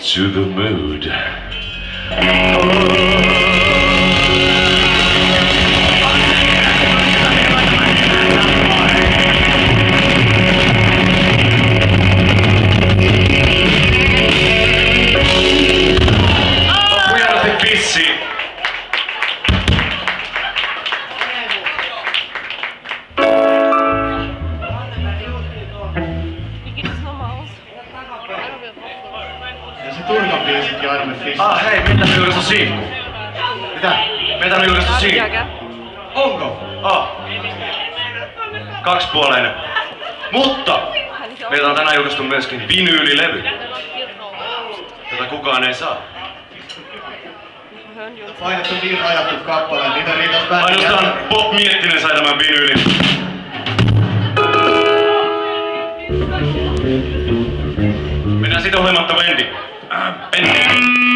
to the mood. Turkan biisikin aina me fissi. Ah hei, meiltä on julkaistu sinkku. Mitä? Meiltä on julkaistu sinkku. Jaga. Onko? Ah. Kaksipuoleinen. Mutta meiltä on tänään julkaistu myöskin vinyylilevy, jota kukaan ei saa. Painettu niin rajattu kappale, niitä riitäis bändiä. Ainoastaan Bob Miettinen sai tämän vinyylin. Mennään siitä huolimatta Wendy. Apenas.